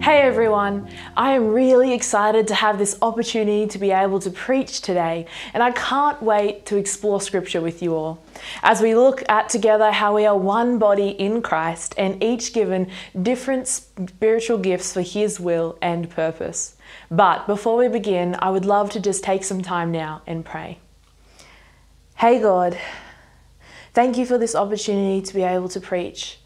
Hey everyone, I am really excited to have this opportunity to be able to preach today, and I can't wait to explore Scripture with you all. As we look at together how we are one body in Christ and each given different spiritual gifts for His will and purpose. But before we begin, I would love to just take some time now and pray. Hey God, thank you for this opportunity to be able to preach.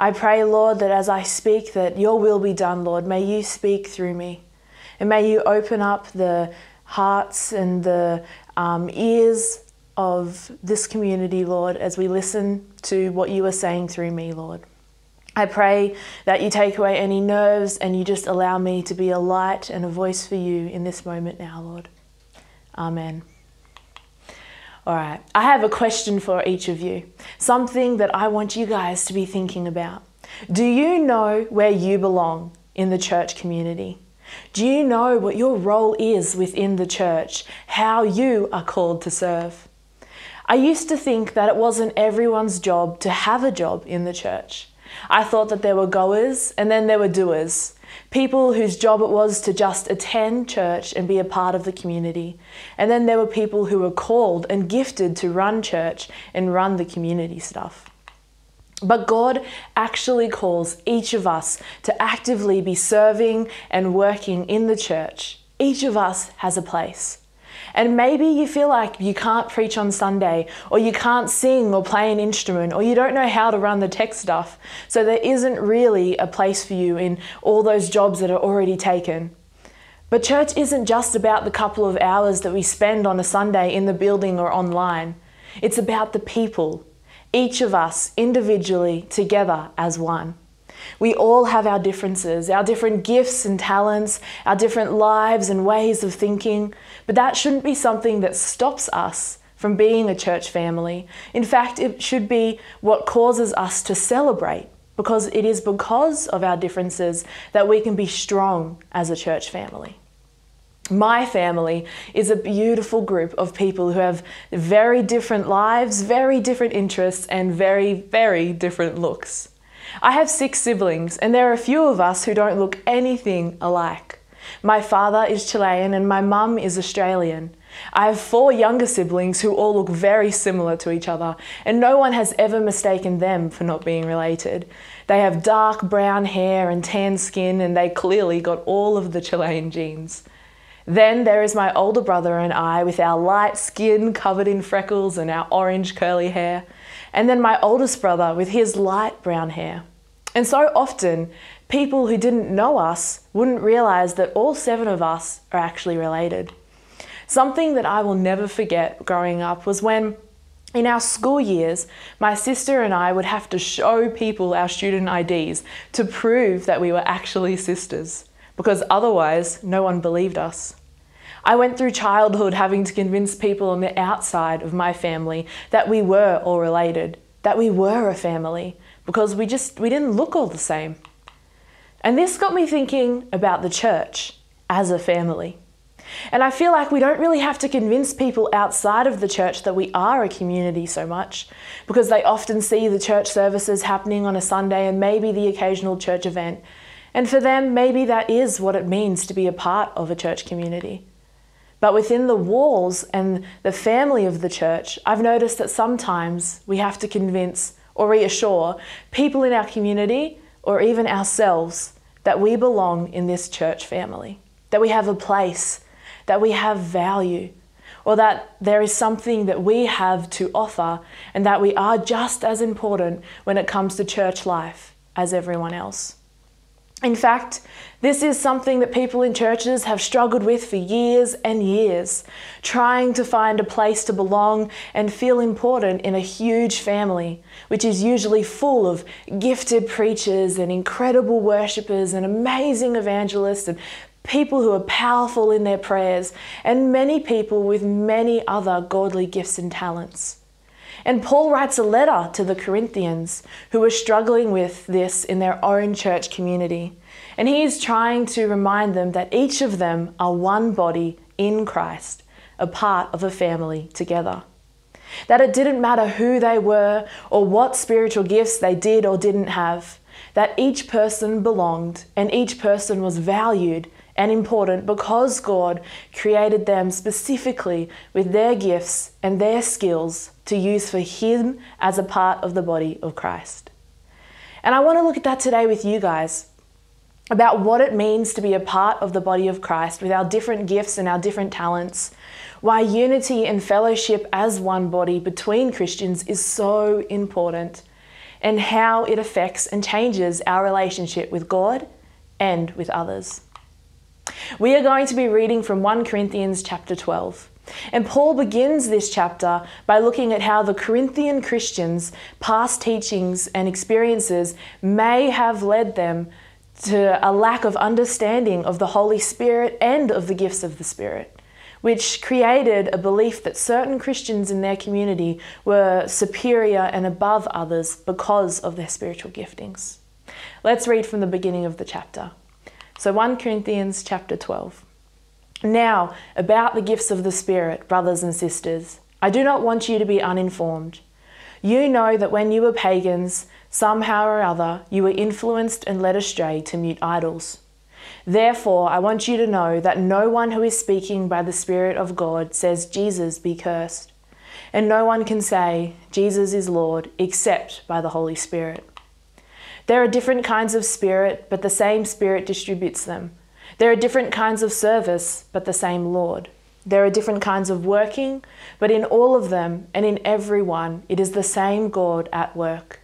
I pray, Lord, that as I speak, that your will be done, Lord. May you speak through me. And may you open up the hearts and the um, ears of this community, Lord, as we listen to what you are saying through me, Lord. I pray that you take away any nerves and you just allow me to be a light and a voice for you in this moment now, Lord. Amen. All right, I have a question for each of you, something that I want you guys to be thinking about. Do you know where you belong in the church community? Do you know what your role is within the church, how you are called to serve? I used to think that it wasn't everyone's job to have a job in the church. I thought that there were goers and then there were doers people whose job it was to just attend church and be a part of the community. And then there were people who were called and gifted to run church and run the community stuff. But God actually calls each of us to actively be serving and working in the church. Each of us has a place. And maybe you feel like you can't preach on Sunday, or you can't sing or play an instrument, or you don't know how to run the tech stuff. So there isn't really a place for you in all those jobs that are already taken. But church isn't just about the couple of hours that we spend on a Sunday in the building or online. It's about the people, each of us individually, together as one. We all have our differences, our different gifts and talents, our different lives and ways of thinking, but that shouldn't be something that stops us from being a church family. In fact, it should be what causes us to celebrate because it is because of our differences that we can be strong as a church family. My family is a beautiful group of people who have very different lives, very different interests, and very, very different looks. I have six siblings, and there are a few of us who don't look anything alike. My father is Chilean and my mum is Australian. I have four younger siblings who all look very similar to each other, and no one has ever mistaken them for not being related. They have dark brown hair and tan skin, and they clearly got all of the Chilean genes. Then there is my older brother and I with our light skin covered in freckles and our orange curly hair and then my oldest brother with his light brown hair. And so often, people who didn't know us wouldn't realize that all seven of us are actually related. Something that I will never forget growing up was when in our school years, my sister and I would have to show people our student IDs to prove that we were actually sisters, because otherwise, no one believed us. I went through childhood having to convince people on the outside of my family that we were all related, that we were a family, because we just we didn't look all the same. And this got me thinking about the church as a family. And I feel like we don't really have to convince people outside of the church that we are a community so much because they often see the church services happening on a Sunday and maybe the occasional church event. And for them, maybe that is what it means to be a part of a church community. But within the walls and the family of the church, I've noticed that sometimes we have to convince or reassure people in our community or even ourselves that we belong in this church family, that we have a place, that we have value, or that there is something that we have to offer and that we are just as important when it comes to church life as everyone else. In fact, this is something that people in churches have struggled with for years and years, trying to find a place to belong and feel important in a huge family, which is usually full of gifted preachers and incredible worshippers and amazing evangelists and people who are powerful in their prayers, and many people with many other godly gifts and talents. And Paul writes a letter to the Corinthians who are struggling with this in their own church community. And he is trying to remind them that each of them are one body in Christ, a part of a family together. That it didn't matter who they were or what spiritual gifts they did or didn't have, that each person belonged and each person was valued and important because God created them specifically with their gifts and their skills to use for Him as a part of the body of Christ. And I want to look at that today with you guys about what it means to be a part of the body of Christ with our different gifts and our different talents, why unity and fellowship as one body between Christians is so important, and how it affects and changes our relationship with God and with others. We are going to be reading from 1 Corinthians chapter 12. And Paul begins this chapter by looking at how the Corinthian Christians' past teachings and experiences may have led them to a lack of understanding of the Holy Spirit and of the gifts of the Spirit, which created a belief that certain Christians in their community were superior and above others because of their spiritual giftings. Let's read from the beginning of the chapter. So 1 Corinthians chapter 12. Now, about the gifts of the Spirit, brothers and sisters, I do not want you to be uninformed. You know that when you were pagans, somehow or other, you were influenced and led astray to mute idols. Therefore, I want you to know that no one who is speaking by the Spirit of God says, Jesus be cursed. And no one can say, Jesus is Lord, except by the Holy Spirit. There are different kinds of Spirit, but the same Spirit distributes them. There are different kinds of service, but the same Lord. There are different kinds of working, but in all of them and in every one, it is the same God at work.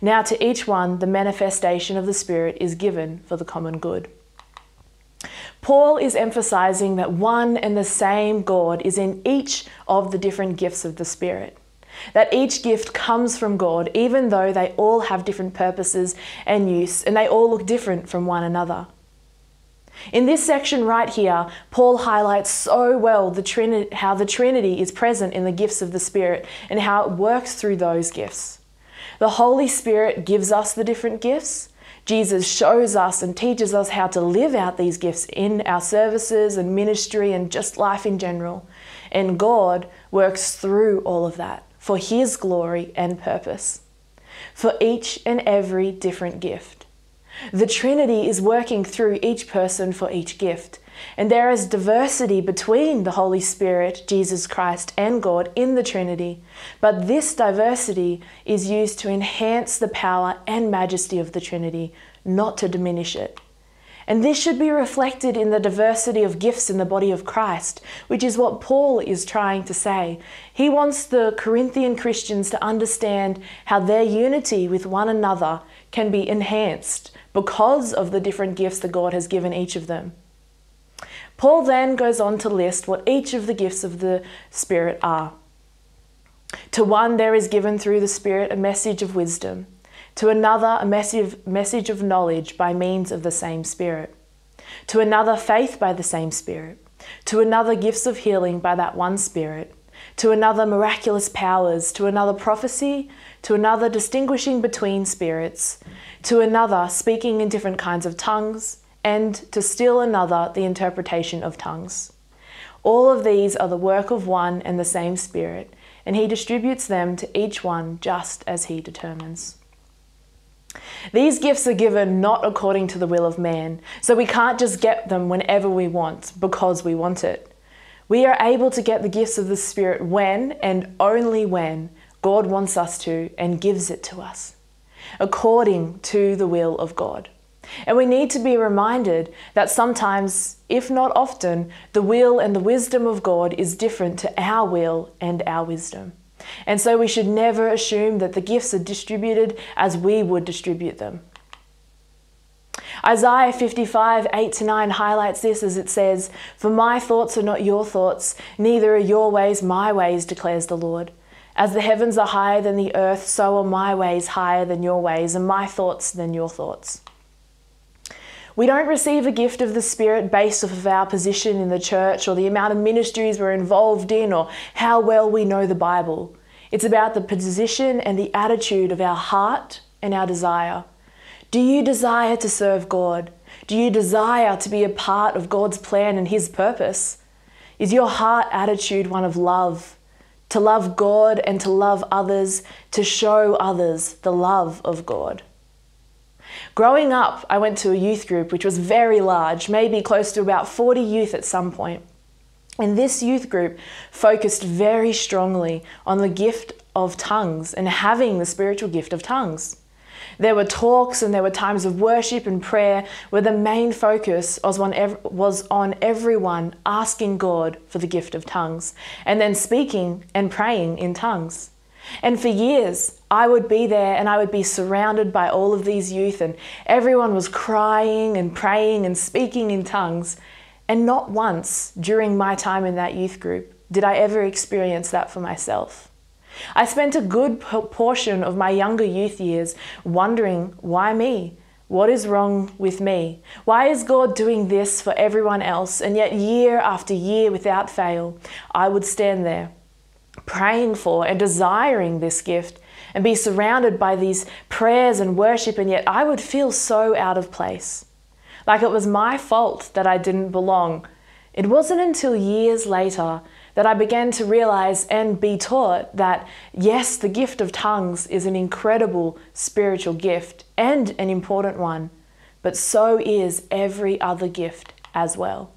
Now, to each one, the manifestation of the Spirit is given for the common good. Paul is emphasizing that one and the same God is in each of the different gifts of the Spirit. That each gift comes from God, even though they all have different purposes and use, and they all look different from one another. In this section right here, Paul highlights so well the Trinity, how the Trinity is present in the gifts of the Spirit and how it works through those gifts. The Holy Spirit gives us the different gifts. Jesus shows us and teaches us how to live out these gifts in our services and ministry and just life in general. And God works through all of that for His glory and purpose. For each and every different gift. The Trinity is working through each person for each gift. And there is diversity between the Holy Spirit, Jesus Christ, and God in the Trinity. But this diversity is used to enhance the power and majesty of the Trinity, not to diminish it. And this should be reflected in the diversity of gifts in the body of Christ, which is what Paul is trying to say. He wants the Corinthian Christians to understand how their unity with one another can be enhanced because of the different gifts that God has given each of them. Paul then goes on to list what each of the gifts of the Spirit are. To one, there is given through the Spirit a message of wisdom, to another, a message of knowledge by means of the same Spirit, to another, faith by the same Spirit, to another, gifts of healing by that one Spirit, to another, miraculous powers, to another, prophecy, to another, distinguishing between spirits. To another speaking in different kinds of tongues, and to still another the interpretation of tongues. All of these are the work of one and the same Spirit, and He distributes them to each one just as He determines. These gifts are given not according to the will of man, so we can't just get them whenever we want because we want it. We are able to get the gifts of the Spirit when and only when God wants us to and gives it to us according to the will of God. And we need to be reminded that sometimes, if not often, the will and the wisdom of God is different to our will and our wisdom. And so we should never assume that the gifts are distributed as we would distribute them. Isaiah 55, 8 to 9 highlights this as it says, For my thoughts are not your thoughts, neither are your ways my ways, declares the Lord. As the heavens are higher than the earth, so are my ways higher than your ways, and my thoughts than your thoughts. We don't receive a gift of the Spirit based off of our position in the church or the amount of ministries we're involved in or how well we know the Bible. It's about the position and the attitude of our heart and our desire. Do you desire to serve God? Do you desire to be a part of God's plan and His purpose? Is your heart attitude one of love to love God and to love others, to show others the love of God. Growing up, I went to a youth group which was very large, maybe close to about 40 youth at some point. And this youth group focused very strongly on the gift of tongues and having the spiritual gift of tongues. There were talks and there were times of worship and prayer where the main focus was on, was on everyone asking God for the gift of tongues and then speaking and praying in tongues. And for years, I would be there and I would be surrounded by all of these youth, and everyone was crying and praying and speaking in tongues. And not once during my time in that youth group did I ever experience that for myself. I spent a good portion of my younger youth years wondering why me? What is wrong with me? Why is God doing this for everyone else? And yet, year after year, without fail, I would stand there praying for and desiring this gift and be surrounded by these prayers and worship, and yet I would feel so out of place. Like it was my fault that I didn't belong. It wasn't until years later that I began to realize and be taught that yes, the gift of tongues is an incredible spiritual gift and an important one, but so is every other gift as well.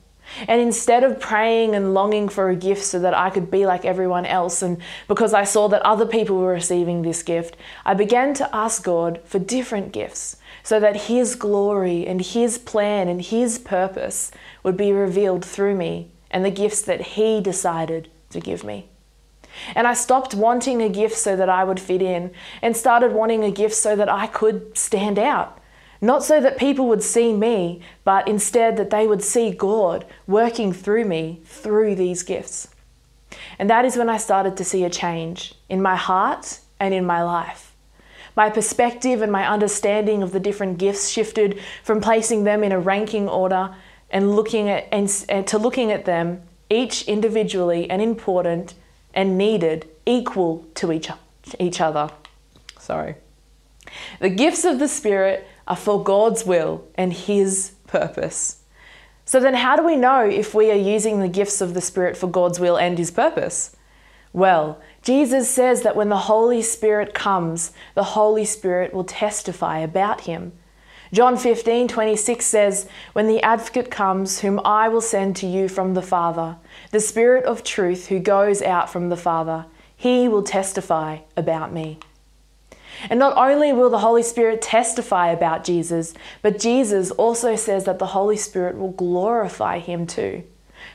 And instead of praying and longing for a gift so that I could be like everyone else, and because I saw that other people were receiving this gift, I began to ask God for different gifts so that His glory and His plan and His purpose would be revealed through me and the gifts that He decided to give me. And I stopped wanting a gift so that I would fit in and started wanting a gift so that I could stand out. Not so that people would see me, but instead that they would see God working through me through these gifts. And that is when I started to see a change in my heart and in my life. My perspective and my understanding of the different gifts shifted from placing them in a ranking order and looking at and, and to looking at them each individually and important and needed equal to each, each other. Sorry. The gifts of the Spirit are for God's will and His purpose. So then, how do we know if we are using the gifts of the Spirit for God's will and His purpose? Well, Jesus says that when the Holy Spirit comes, the Holy Spirit will testify about Him. John 15, 26 says, When the advocate comes, whom I will send to you from the Father, the Spirit of truth who goes out from the Father, he will testify about me. And not only will the Holy Spirit testify about Jesus, but Jesus also says that the Holy Spirit will glorify him too,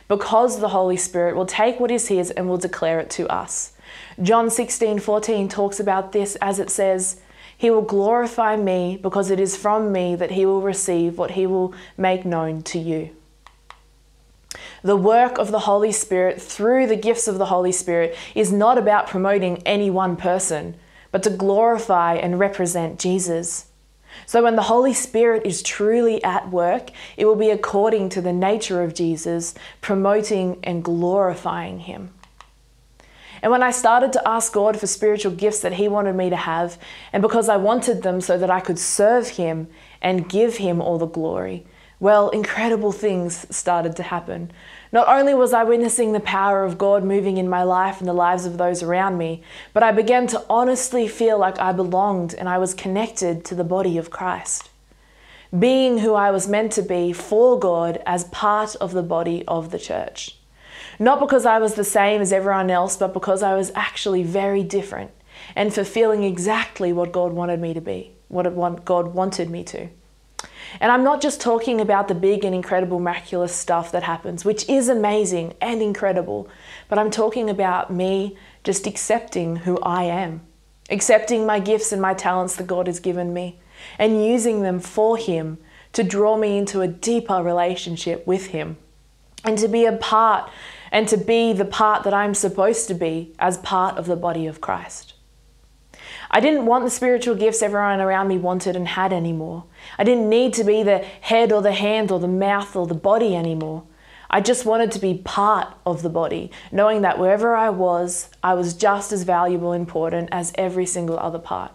because the Holy Spirit will take what is his and will declare it to us. John 16, 14 talks about this as it says, he will glorify me because it is from me that he will receive what he will make known to you. The work of the Holy Spirit through the gifts of the Holy Spirit is not about promoting any one person, but to glorify and represent Jesus. So, when the Holy Spirit is truly at work, it will be according to the nature of Jesus, promoting and glorifying Him. And when I started to ask God for spiritual gifts that He wanted me to have, and because I wanted them so that I could serve Him and give Him all the glory, well, incredible things started to happen. Not only was I witnessing the power of God moving in my life and the lives of those around me, but I began to honestly feel like I belonged and I was connected to the body of Christ. Being who I was meant to be for God as part of the body of the church. Not because I was the same as everyone else, but because I was actually very different and fulfilling exactly what God wanted me to be, what God wanted me to. And I'm not just talking about the big and incredible miraculous stuff that happens, which is amazing and incredible, but I'm talking about me just accepting who I am, accepting my gifts and my talents that God has given me, and using them for Him to draw me into a deeper relationship with Him and to be a part and to be the part that I'm supposed to be as part of the body of Christ. I didn't want the spiritual gifts everyone around me wanted and had anymore. I didn't need to be the head or the hand or the mouth or the body anymore. I just wanted to be part of the body, knowing that wherever I was, I was just as valuable and important as every single other part.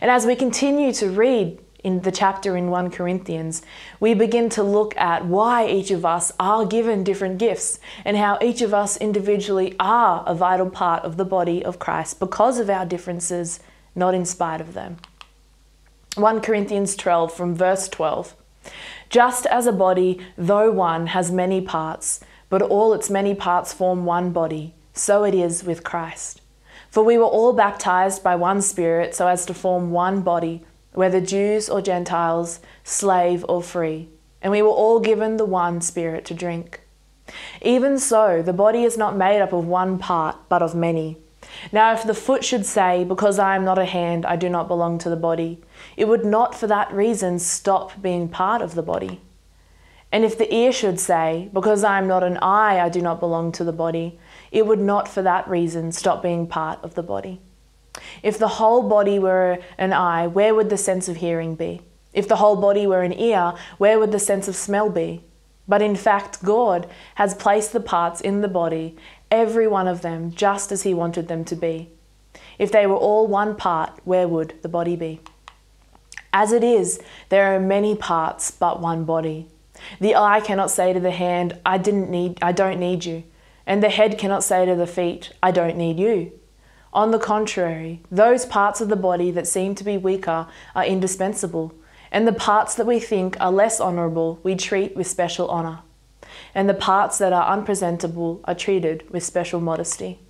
And as we continue to read in the chapter in 1 Corinthians, we begin to look at why each of us are given different gifts and how each of us individually are a vital part of the body of Christ because of our differences, not in spite of them. 1 Corinthians 12 from verse 12. Just as a body, though one, has many parts, but all its many parts form one body, so it is with Christ. For we were all baptized by one Spirit so as to form one body, whether Jews or Gentiles, slave or free, and we were all given the one Spirit to drink. Even so, the body is not made up of one part, but of many. Now, if the foot should say, Because I am not a hand, I do not belong to the body, it would not for that reason stop being part of the body. And if the ear should say, Because I am not an eye, I do not belong to the body, it would not for that reason stop being part of the body. If the whole body were an eye, where would the sense of hearing be? If the whole body were an ear, where would the sense of smell be? But in fact, God has placed the parts in the body, every one of them, just as He wanted them to be. If they were all one part, where would the body be? As it is, there are many parts, but one body. The eye cannot say to the hand, I didn't need I don't need you, and the head cannot say to the feet, I don't need you. On the contrary, those parts of the body that seem to be weaker are indispensable, and the parts that we think are less honourable we treat with special honour, and the parts that are unpresentable are treated with special modesty.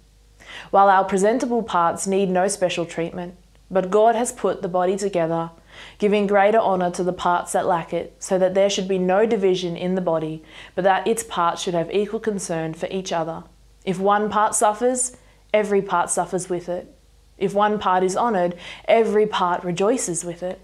While our presentable parts need no special treatment, but God has put the body together, giving greater honour to the parts that lack it, so that there should be no division in the body, but that its parts should have equal concern for each other. If one part suffers, every part suffers with it. If one part is honoured, every part rejoices with it.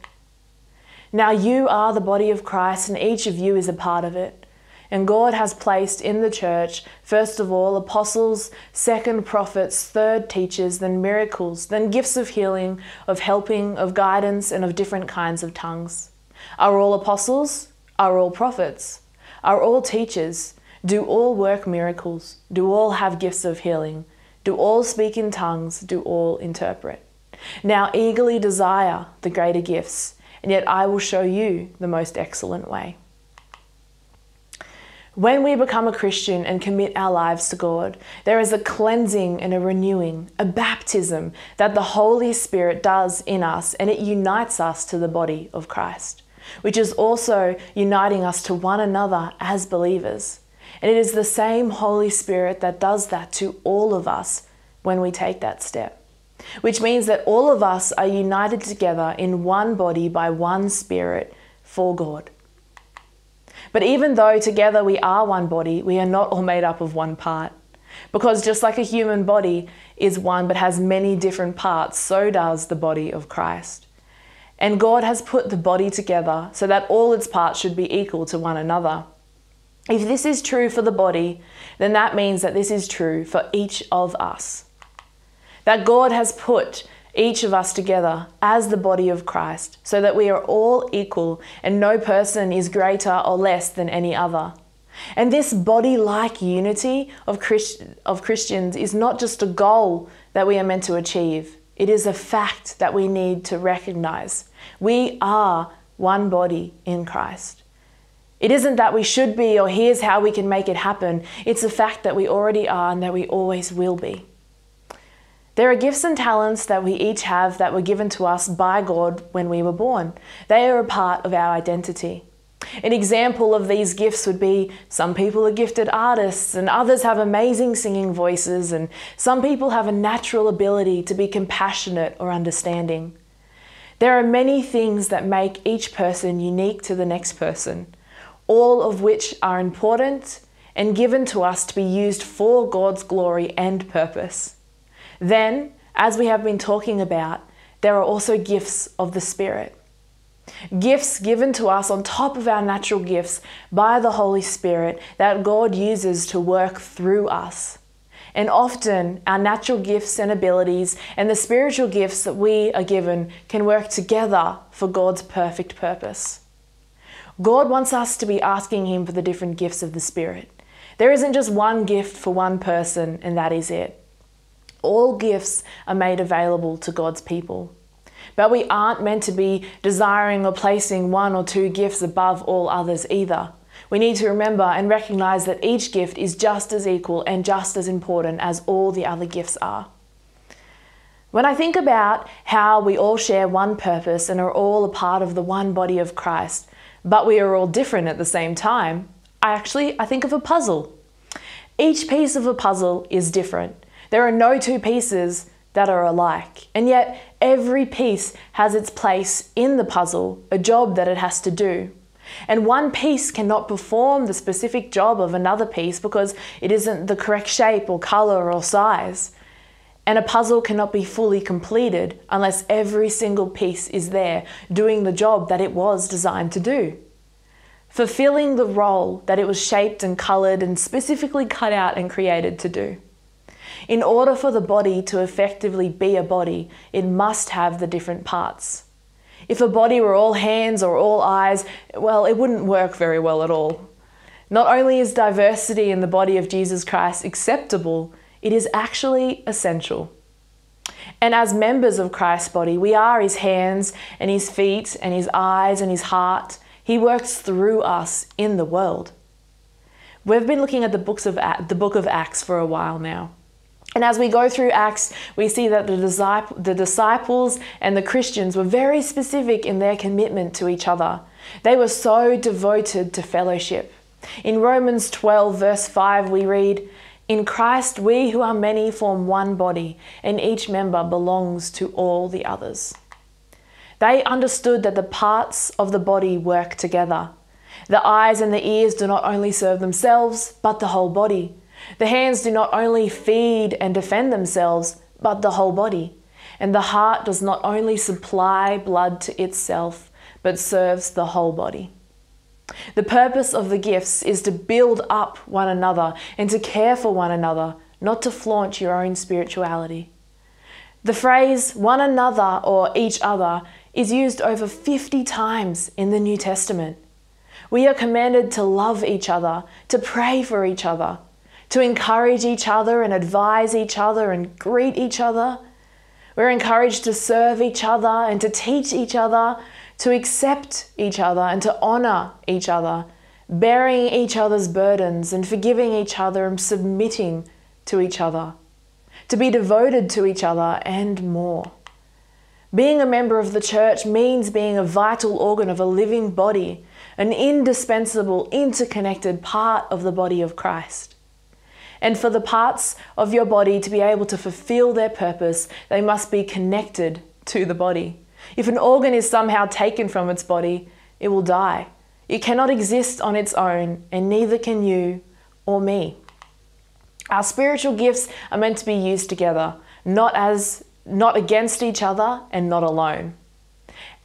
Now you are the body of Christ, and each of you is a part of it. And God has placed in the church, first of all, apostles, second, prophets, third, teachers, then miracles, then gifts of healing, of helping, of guidance, and of different kinds of tongues. Are all apostles? Are all prophets? Are all teachers? Do all work miracles? Do all have gifts of healing? Do all speak in tongues? Do all interpret? Now eagerly desire the greater gifts, and yet I will show you the most excellent way. When we become a Christian and commit our lives to God, there is a cleansing and a renewing, a baptism that the Holy Spirit does in us, and it unites us to the body of Christ, which is also uniting us to one another as believers. And it is the same Holy Spirit that does that to all of us when we take that step, which means that all of us are united together in one body by one Spirit for God. But even though together we are one body, we are not all made up of one part. Because just like a human body is one but has many different parts, so does the body of Christ. And God has put the body together so that all its parts should be equal to one another. If this is true for the body, then that means that this is true for each of us. That God has put each of us together as the body of Christ, so that we are all equal and no person is greater or less than any other. And this body like unity of, Christ- of Christians is not just a goal that we are meant to achieve, it is a fact that we need to recognize. We are one body in Christ. It isn't that we should be or here's how we can make it happen. It's a fact that we already are and that we always will be. There are gifts and talents that we each have that were given to us by God when we were born. They are a part of our identity. An example of these gifts would be some people are gifted artists, and others have amazing singing voices, and some people have a natural ability to be compassionate or understanding. There are many things that make each person unique to the next person, all of which are important and given to us to be used for God's glory and purpose. Then, as we have been talking about, there are also gifts of the Spirit. Gifts given to us on top of our natural gifts by the Holy Spirit that God uses to work through us. And often, our natural gifts and abilities and the spiritual gifts that we are given can work together for God's perfect purpose. God wants us to be asking Him for the different gifts of the Spirit. There isn't just one gift for one person, and that is it all gifts are made available to God's people. But we aren't meant to be desiring or placing one or two gifts above all others either. We need to remember and recognize that each gift is just as equal and just as important as all the other gifts are. When I think about how we all share one purpose and are all a part of the one body of Christ, but we are all different at the same time, I actually I think of a puzzle. Each piece of a puzzle is different. There are no two pieces that are alike, and yet every piece has its place in the puzzle, a job that it has to do. And one piece cannot perform the specific job of another piece because it isn't the correct shape or color or size. And a puzzle cannot be fully completed unless every single piece is there doing the job that it was designed to do. Fulfilling the role that it was shaped and coloured and specifically cut out and created to do. In order for the body to effectively be a body, it must have the different parts. If a body were all hands or all eyes, well, it wouldn't work very well at all. Not only is diversity in the body of Jesus Christ acceptable, it is actually essential. And as members of Christ's body, we are his hands and his feet and his eyes and his heart. He works through us in the world. We've been looking at the books of the book of Acts for a while now. And as we go through Acts, we see that the, disciples and the Christians were very specific in their commitment to each other. They were so devoted to fellowship. In Romans 12, verse 5, we read, in Christ, we who are many form one body, and each member belongs to all the others. They understood that the parts of the body work together. The eyes and the ears do not only serve themselves, but the whole body. The hands do not only feed and defend themselves, but the whole body. And the heart does not only supply blood to itself, but serves the whole body. The purpose of the gifts is to build up one another and to care for one another, not to flaunt your own spirituality. The phrase one another or each other is used over 50 times in the New Testament. We are commanded to love each other, to pray for each other, to encourage each other and advise each other and greet each other. We're encouraged to serve each other and to teach each other, to accept each other and to honor each other, bearing each other's burdens and forgiving each other and submitting to each other, to be devoted to each other and more. Being a member of the church means being a vital organ of a living body, an indispensable, interconnected part of the body of Christ. And for the parts of your body to be able to fulfill their purpose, they must be connected to the body. If an organ is somehow taken from its body, it will die. It cannot exist on its own, and neither can you or me. Our spiritual gifts are meant to be used together, not as not against each other and not alone.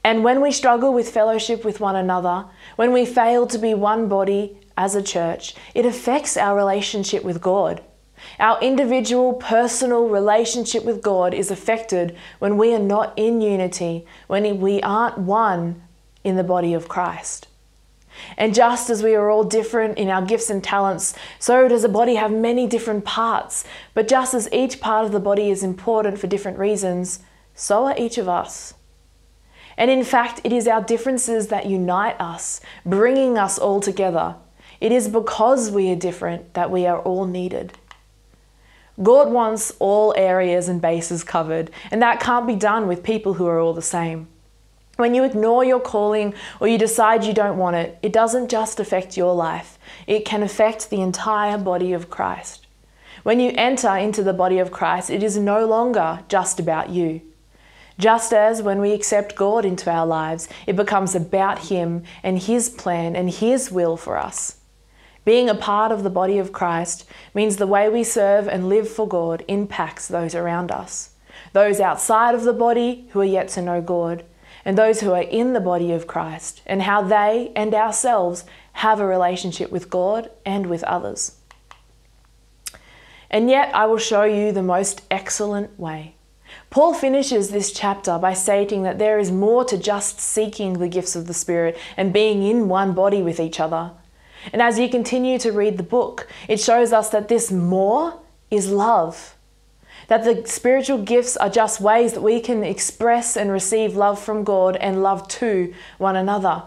And when we struggle with fellowship with one another, when we fail to be one body as a church, it affects our relationship with God. Our individual, personal relationship with God is affected when we are not in unity, when we aren't one in the body of Christ. And just as we are all different in our gifts and talents, so does a body have many different parts. But just as each part of the body is important for different reasons, so are each of us. And in fact, it is our differences that unite us, bringing us all together. It is because we are different that we are all needed. God wants all areas and bases covered, and that can't be done with people who are all the same. When you ignore your calling or you decide you don't want it, it doesn't just affect your life, it can affect the entire body of Christ. When you enter into the body of Christ, it is no longer just about you. Just as when we accept God into our lives, it becomes about Him and His plan and His will for us. Being a part of the body of Christ means the way we serve and live for God impacts those around us, those outside of the body who are yet to know God, and those who are in the body of Christ, and how they and ourselves have a relationship with God and with others. And yet, I will show you the most excellent way. Paul finishes this chapter by stating that there is more to just seeking the gifts of the Spirit and being in one body with each other. And as you continue to read the book, it shows us that this more is love. That the spiritual gifts are just ways that we can express and receive love from God and love to one another.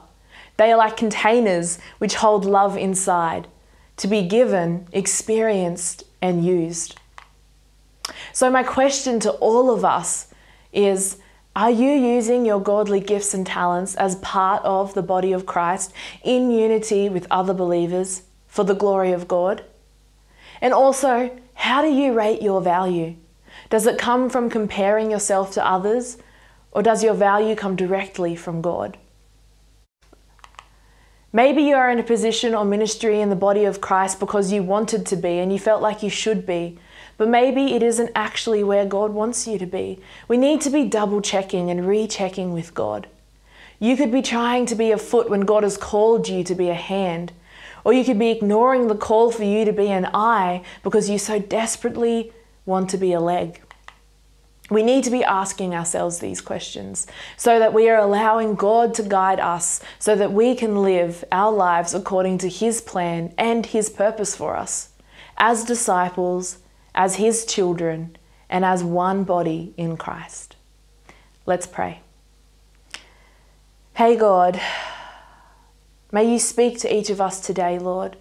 They are like containers which hold love inside, to be given, experienced, and used. So, my question to all of us is Are you using your godly gifts and talents as part of the body of Christ in unity with other believers for the glory of God? And also, how do you rate your value? Does it come from comparing yourself to others, or does your value come directly from God? Maybe you are in a position or ministry in the body of Christ because you wanted to be and you felt like you should be, but maybe it isn't actually where God wants you to be. We need to be double checking and rechecking with God. You could be trying to be a foot when God has called you to be a hand, or you could be ignoring the call for you to be an eye because you so desperately want to be a leg. We need to be asking ourselves these questions so that we are allowing God to guide us so that we can live our lives according to His plan and His purpose for us as disciples, as His children, and as one body in Christ. Let's pray. Hey, God, may you speak to each of us today, Lord.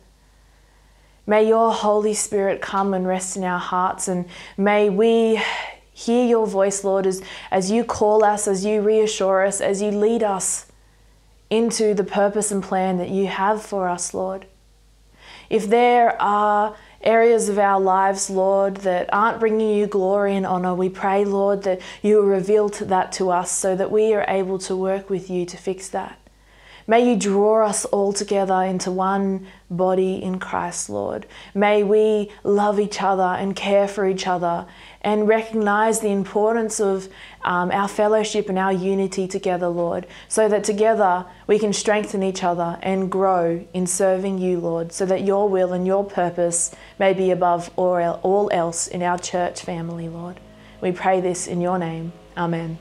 May your Holy Spirit come and rest in our hearts, and may we hear your voice, Lord, as, as you call us, as you reassure us, as you lead us into the purpose and plan that you have for us, Lord. If there are areas of our lives, Lord, that aren't bringing you glory and honor, we pray, Lord, that you reveal that to us so that we are able to work with you to fix that. May you draw us all together into one body in Christ, Lord. May we love each other and care for each other and recognize the importance of um, our fellowship and our unity together, Lord, so that together we can strengthen each other and grow in serving you, Lord, so that your will and your purpose may be above all else in our church family, Lord. We pray this in your name. Amen.